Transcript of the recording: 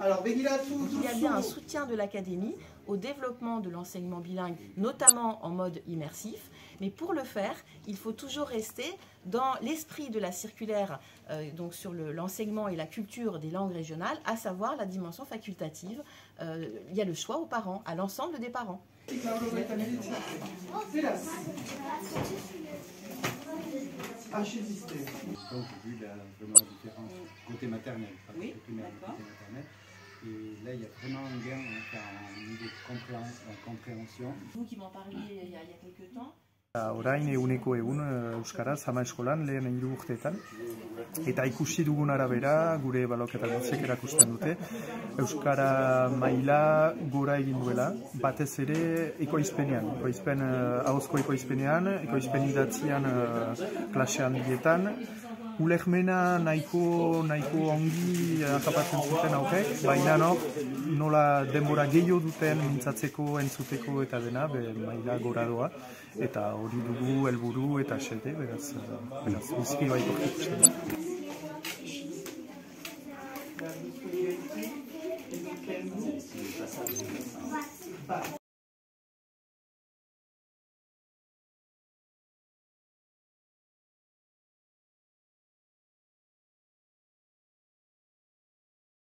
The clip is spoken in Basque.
Alors, Il y a bien un soutien de l'Académie au développement de l'enseignement bilingue, notamment en mode immersif. Mais pour le faire, il faut toujours rester dans l'esprit de la circulaire euh, donc sur l'enseignement et la culture des langues régionales, à savoir la dimension facultative. Euh, il y a le choix aux parents, à l'ensemble des parents. Ah, donc, vu la différence côté maternel, puis là, il y a vraiment un gain en termes de euh, compréhension. Vous qui m'en parliez il y a, il y a quelques temps. Ba, eguneko egun euh, Euskaraz ama eskolan lehen egin urteetan eta ikusi dugun arabera gure eta gutzek erakusten dute Euskara maila gora egin duela batez ere ekoizpenean ekoizpen, eh, ahozko ekoizpenean ekoizpen idatzean eh, klasean dietan ulegmena nahiko nahiko ongi akapatzen eh, zuten aukek, baina no, nola denbora gehiago duten mintzatzeko, entzuteko eta dena, be, maila gora doa, eta hori dugu, helburu eta xede, beraz, eh, beraz,